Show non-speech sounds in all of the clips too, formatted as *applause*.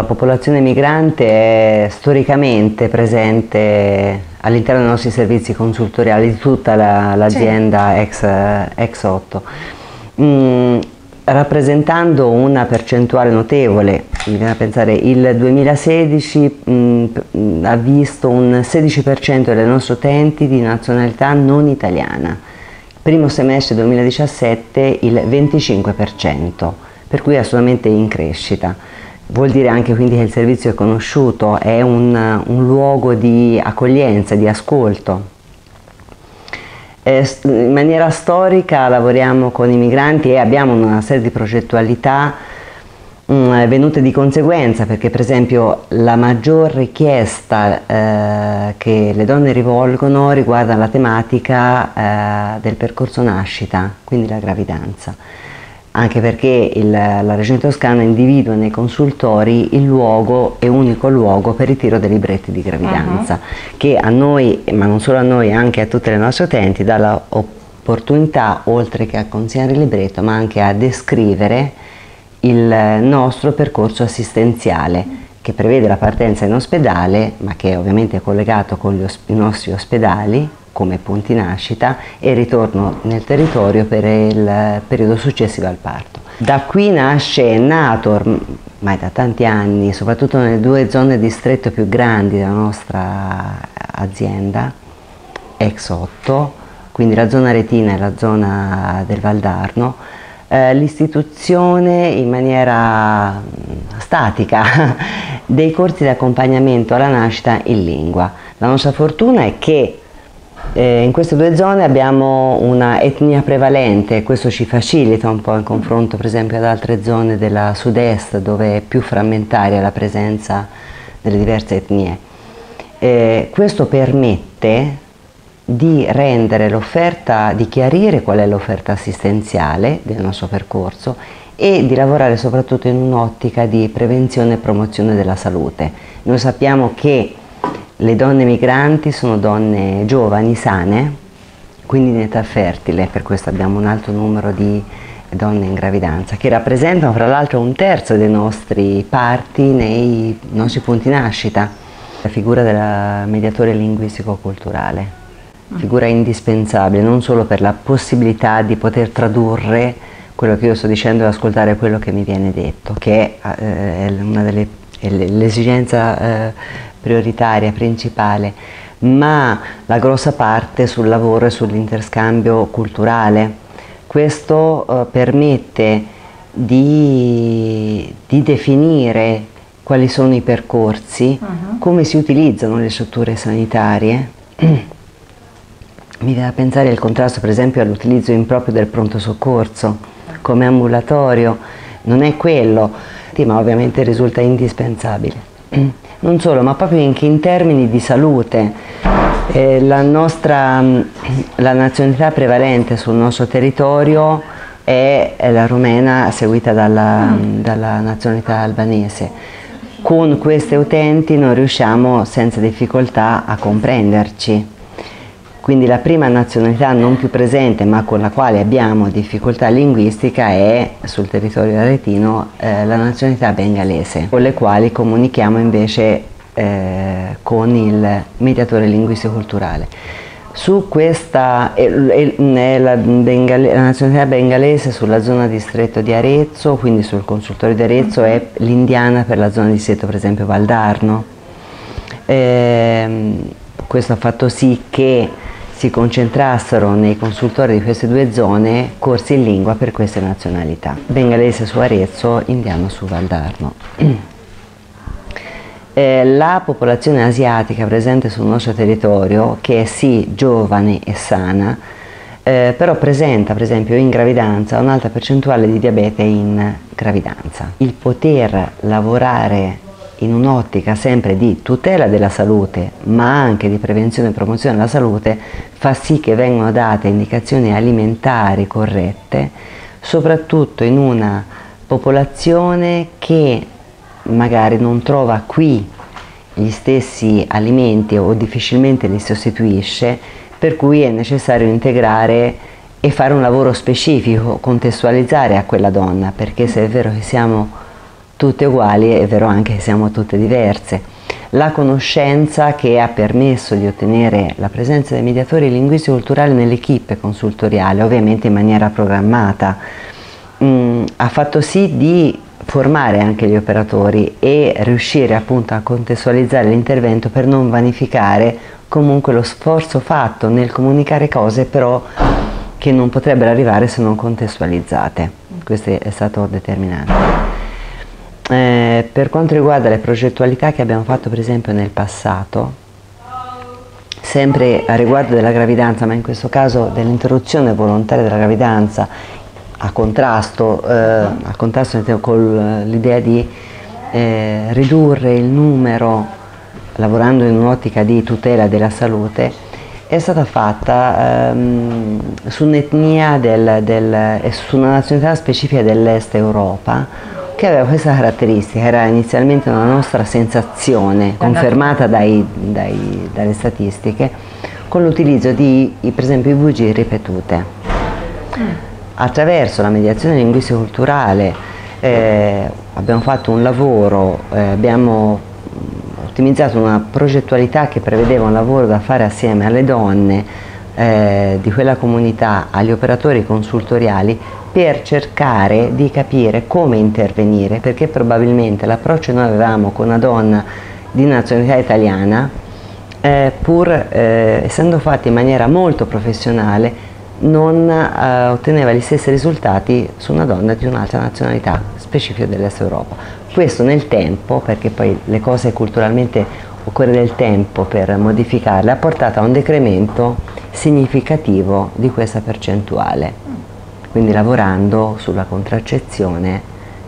La popolazione migrante è storicamente presente all'interno dei nostri servizi consultoriali di tutta l'azienda la, ex, ex 8. Mm, rappresentando una percentuale notevole, bisogna pensare il 2016 mh, ha visto un 16% dei nostri utenti di nazionalità non italiana, primo semestre 2017 il 25%, per cui assolutamente in crescita. Vuol dire anche quindi che il servizio è conosciuto, è un, un luogo di accoglienza, di ascolto. Eh, in maniera storica lavoriamo con i migranti e abbiamo una serie di progettualità mm, venute di conseguenza perché per esempio la maggior richiesta eh, che le donne rivolgono riguarda la tematica eh, del percorso nascita, quindi la gravidanza anche perché il, la Regione Toscana individua nei consultori il luogo e unico luogo per il tiro dei libretti di gravidanza, uh -huh. che a noi, ma non solo a noi, anche a tutte le nostre utenti, dà l'opportunità, oltre che a consegnare il libretto, ma anche a descrivere il nostro percorso assistenziale che prevede la partenza in ospedale, ma che è ovviamente collegato con i nostri ospedali, come punti nascita e ritorno nel territorio per il periodo successivo al parto. Da qui nasce, è nato ormai da tanti anni, soprattutto nelle due zone distretto più grandi della nostra azienda, ex 8, quindi la zona retina e la zona del Valdarno, eh, l'istituzione in maniera statica *laughs* dei corsi di accompagnamento alla nascita in lingua. La nostra fortuna è che eh, in queste due zone abbiamo una etnia prevalente questo ci facilita un po' in confronto per esempio ad altre zone della sud-est dove è più frammentaria la presenza delle diverse etnie. Eh, questo permette di rendere l'offerta, di chiarire qual è l'offerta assistenziale del nostro percorso e di lavorare soprattutto in un'ottica di prevenzione e promozione della salute. Noi sappiamo che le donne migranti sono donne giovani, sane, quindi in età fertile, per questo abbiamo un alto numero di donne in gravidanza, che rappresentano fra l'altro un terzo dei nostri parti nei nostri punti nascita. La figura del mediatore linguistico-culturale, figura indispensabile non solo per la possibilità di poter tradurre quello che io sto dicendo e ascoltare quello che mi viene detto, che eh, è una delle l'esigenza eh, prioritaria, principale, ma la grossa parte sul lavoro e sull'interscambio culturale. Questo eh, permette di, di, definire quali sono i percorsi, uh -huh. come si utilizzano le strutture sanitarie. Mi viene a pensare al contrasto per esempio all'utilizzo improprio del pronto soccorso come ambulatorio, non è quello, ma ovviamente risulta indispensabile. *clears throat* Non solo, ma proprio anche in termini di salute. Eh, la, nostra, la nazionalità prevalente sul nostro territorio è, la rumena seguita dalla, dalla nazionalità albanese. Con queste utenti non riusciamo senza difficoltà a comprenderci quindi la prima nazionalità non più presente ma con la quale abbiamo difficoltà linguistica è sul territorio aretino eh, la nazionalità bengalese, con le quali comunichiamo invece eh, con il mediatore linguistico culturale. Su questa, eh, la, Bengale, la, nazionalità bengalese sulla zona distretto di Arezzo, quindi sul consultorio di Arezzo, è l'indiana per la zona distretto per esempio Valdarno. Questo ha fatto sì che si concentrassero nei consultori di queste due zone corsi in lingua per queste nazionalità. Bengalese su Arezzo, indiano su Valdarno. *clears throat* Eh, la popolazione asiatica presente sul nostro territorio, che è sì giovane e sana, eh, però presenta per esempio in gravidanza un'alta percentuale di diabete in gravidanza. Il poter lavorare in un'ottica sempre di tutela della salute ma anche di prevenzione e promozione della salute fa sì che vengano date indicazioni alimentari corrette soprattutto in una popolazione che magari non trova qui gli stessi alimenti o difficilmente li sostituisce per cui è necessario integrare e fare un lavoro specifico, contestualizzare a quella donna perché se è vero che siamo tutte uguali, è vero anche che siamo tutte diverse. La conoscenza che ha permesso di ottenere la presenza dei mediatori linguistici culturali nell'equipe consultoriale, ovviamente in maniera programmata, mh, mm, ha fatto sì di formare anche gli operatori e riuscire appunto a contestualizzare l'intervento per non vanificare comunque lo sforzo fatto nel comunicare cose però che non potrebbero arrivare se non contestualizzate. Questo è stato determinante. Eh, per quanto riguarda le progettualità che abbiamo fatto per esempio nel passato, sempre a riguardo della gravidanza, ma in questo caso dell'interruzione volontaria della gravidanza a contrasto, eh, a contrasto con l'idea di eh, ridurre il numero, lavorando in un'ottica di tutela della salute, è stata fatta ehm, su un'etnia e su una nazionalità specifica dell'est Europa che aveva questa caratteristica, era inizialmente una nostra sensazione confermata dai, dai, dalle statistiche con l'utilizzo di per esempio IVG ripetute. Attraverso la mediazione linguistico-culturale eh, abbiamo fatto un lavoro, eh, abbiamo ottimizzato una progettualità che prevedeva un lavoro da fare assieme alle donne eh, di quella comunità, agli operatori consultoriali per cercare di capire come intervenire perché probabilmente l'approccio che noi avevamo con una donna di nazionalità italiana eh, pur eh, essendo fatto in maniera molto professionale non eh, otteneva gli stessi risultati su una donna di un'altra nazionalità specifica dell'Est Europa. Questo nel tempo, perché poi le cose culturalmente occorre del tempo per modificarle, ha portato a un decremento significativo di questa percentuale quindi lavorando sulla contraccezione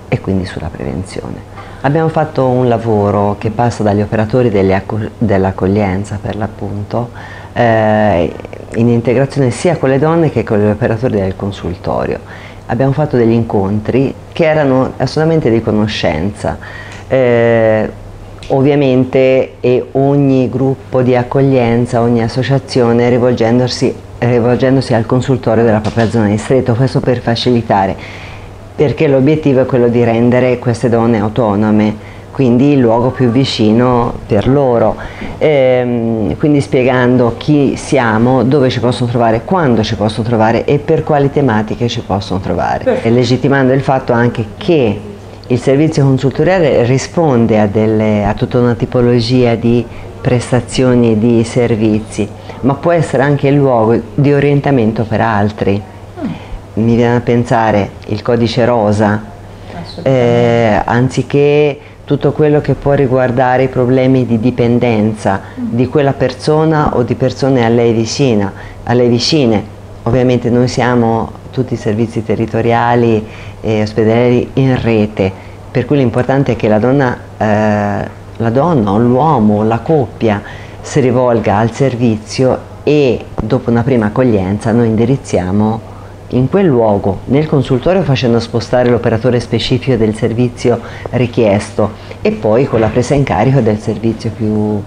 e quindi sulla prevenzione. Abbiamo fatto un lavoro che passa dagli operatori dell'accoglienza per l'appunto, eh, in integrazione sia con le donne che con gli operatori del consultorio. Abbiamo fatto degli incontri che erano assolutamente di conoscenza. Eh, ovviamente ogni gruppo di accoglienza, ogni associazione rivolgendosi rivolgendosi al consultorio della propria zona di stretto, questo per facilitare, perché l'obiettivo è quello di rendere queste donne autonome, quindi il luogo più vicino per loro, ehm, quindi spiegando chi siamo, dove ci possono trovare, quando ci possono trovare e per quali tematiche ci possono trovare, e legittimando il fatto anche che il servizio consultoriale risponde a, delle, a tutta una tipologia di prestazioni di servizi, ma può essere anche il luogo di orientamento per altri. Mi viene a pensare il codice rosa, eh, anziché tutto quello che può riguardare i problemi di dipendenza di quella persona o di persone a lei, vicina, a lei vicine. Ovviamente noi siamo tutti i servizi territoriali e ospedalieri in rete, per cui l'importante è che la donna, eh, la donna o l'uomo, la coppia, si rivolga al servizio e dopo una prima accoglienza noi indirizziamo in quel luogo, nel consultorio facendo spostare l'operatore specifico del servizio richiesto e poi con la presa in carico del servizio più,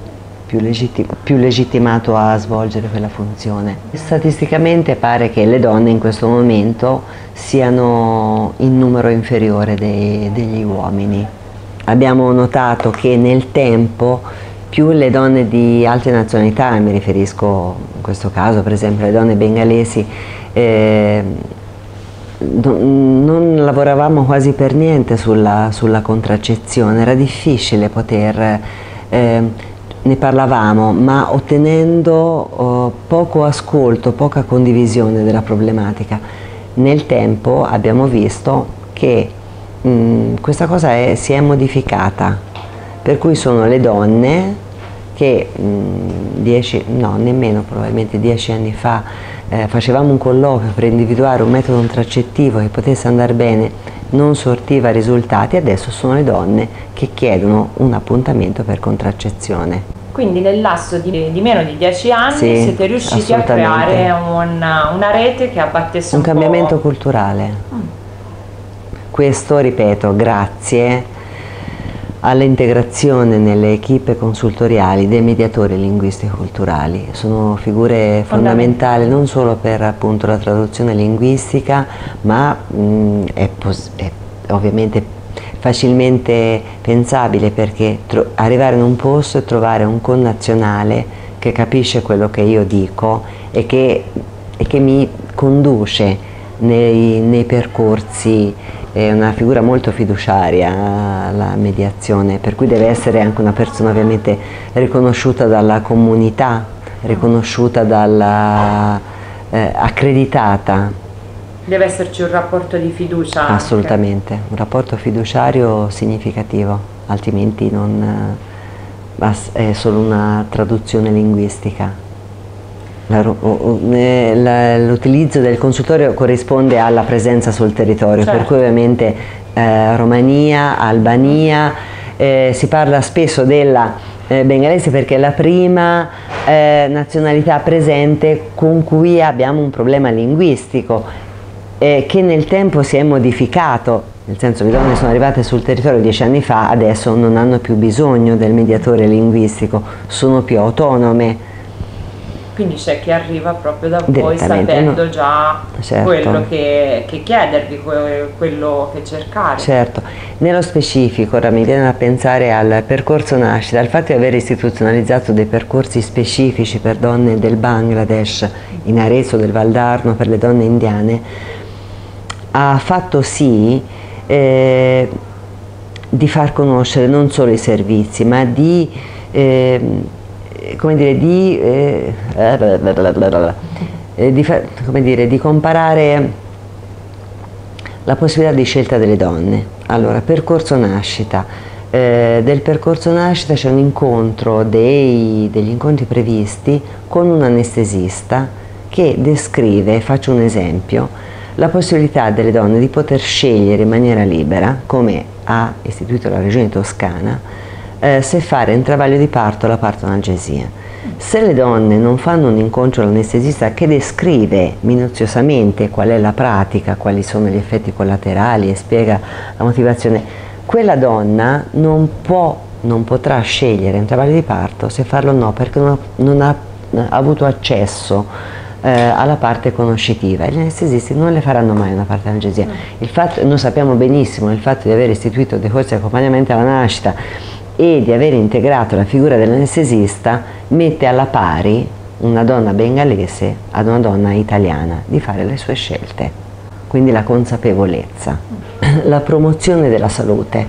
più, legittim più legittimato a svolgere quella funzione. Statisticamente pare che le donne in questo momento siano in numero inferiore dei, degli uomini. Abbiamo notato che nel tempo più le donne di altre nazionalità, mi riferisco in questo caso per esempio alle donne bengalesi, eh, non lavoravamo quasi per niente sulla, sulla contraccezione, era difficile poter, eh, ne parlavamo, ma ottenendo oh, poco ascolto, poca condivisione della problematica. Nel tempo abbiamo visto che mh, questa cosa è, si è modificata, per cui sono le donne che mh, mm, dieci, no, nemmeno probabilmente dieci anni fa eh, facevamo un colloquio per individuare un metodo contraccettivo che potesse andare bene, non sortiva risultati, adesso sono le donne che chiedono un appuntamento per contraccezione. Quindi nel lasso di, di meno di dieci anni sì, siete riusciti a creare una, una, rete che abbattesse un, un cambiamento culturale. Mm. Questo, ripeto, grazie all'integrazione nelle equipe consultoriali dei mediatori linguistico-culturali. Sono figure fondamentali non solo per appunto, la traduzione linguistica, ma mh, è, è ovviamente facilmente pensabile perché arrivare in un posto e trovare un connazionale che capisce quello che io dico e che, e che mi conduce nei, nei percorsi è una figura molto fiduciaria la mediazione, per cui deve essere anche una persona ovviamente riconosciuta dalla comunità, riconosciuta dalla eh, accreditata. Deve esserci un rapporto di fiducia. Assolutamente, anche. un rapporto fiduciario significativo, altrimenti non, eh, è solo una traduzione linguistica. L'utilizzo del consultorio corrisponde alla presenza sul territorio, certo. per cui ovviamente eh, Romania, Albania, eh, si parla spesso della eh, bengalese perché è la prima eh, nazionalità presente con cui abbiamo un problema linguistico eh, che nel tempo si è modificato nel senso le donne sono arrivate sul territorio dieci anni fa, adesso non hanno più bisogno del mediatore linguistico, sono più autonome quindi c'è chi arriva proprio da voi sapendo no. già certo. quello che, che chiedervi, quello che cercare. Certo, nello specifico ora mi viene da pensare al percorso nascita, al fatto di aver istituzionalizzato dei percorsi specifici per donne del Bangladesh, in Arezzo, del Valdarno, per le donne indiane, ha fatto sì eh, di far conoscere non solo i servizi, ma di... Eh, come dire, di, eh, eh, di, come dire, di comparare la possibilità di scelta delle donne. Allora, percorso nascita. Eh, del percorso nascita c'è un incontro, dei, degli incontri previsti con un anestesista che descrive, faccio un esempio, la possibilità delle donne di poter scegliere in maniera libera, come ha istituito la regione toscana, eh, se fare in travaglio di parto la partonalgesia. Se le donne non fanno un incontro all'anestesista che descrive minuziosamente qual è la pratica, quali sono gli effetti collaterali e spiega la motivazione, quella donna non può, non potrà scegliere in travaglio di parto se farlo o no perché non ha, non ha avuto accesso eh, alla parte conoscitiva e gli anestesisti non le faranno mai una parte analgesia. Il fatto, noi sappiamo benissimo il fatto di aver istituito dei corsi di accompagnamento alla nascita e di aver integrato la figura dell'anestesista mette alla pari una donna bengalese ad una donna italiana di fare le sue scelte. Quindi la consapevolezza, *clears throat* la promozione della salute.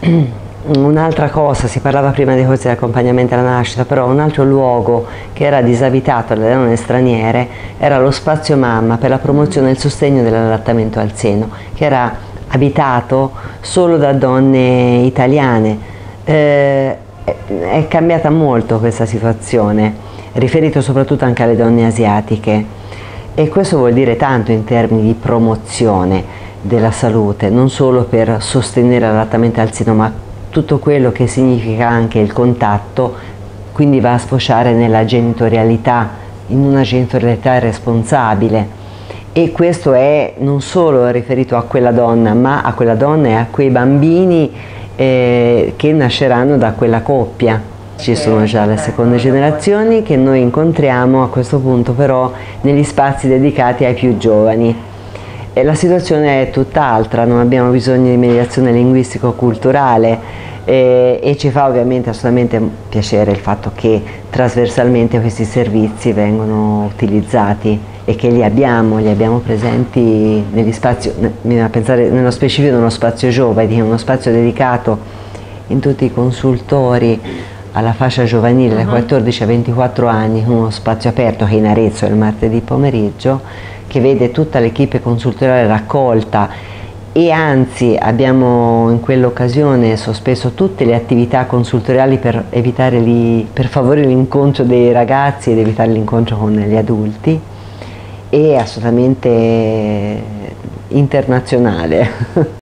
*clears throat* Un'altra cosa, si parlava prima dei corsi di accompagnamento alla nascita, però un altro luogo che era disabitato dalle donne straniere era lo spazio mamma per la promozione e il sostegno dell'allattamento al seno, che era abitato solo da donne italiane eh, è cambiata molto questa situazione, riferito soprattutto anche alle donne asiatiche e questo vuol dire tanto in termini di promozione della salute, non solo per sostenere l'allattamento al seno, ma tutto quello che significa anche il contatto, quindi va a sfociare nella genitorialità, in una genitorialità responsabile. E questo è non solo riferito a quella donna, ma a quella donna e a quei bambini eh, che nasceranno da quella coppia. Ci sono già le seconde generazioni che noi incontriamo a questo punto però negli spazi dedicati ai più giovani. E la situazione è tutt'altra, non abbiamo bisogno di mediazione linguistico-culturale e, e, ci fa ovviamente assolutamente piacere il fatto che trasversalmente questi servizi vengono utilizzati e che li abbiamo, li abbiamo presenti negli spazi, pensare nello specifico nello spazio giovani, uno spazio dedicato in tutti i consultori alla fascia giovanile dai 14 a 24 anni, uno spazio aperto che è in Arezzo il martedì pomeriggio, che vede tutta l'equipe consultoriale raccolta e anzi abbiamo in quell'occasione sospeso tutte le attività consultoriali per, per favorire l'incontro dei ragazzi ed evitare l'incontro con gli adulti e assolutamente internazionale. *laughs*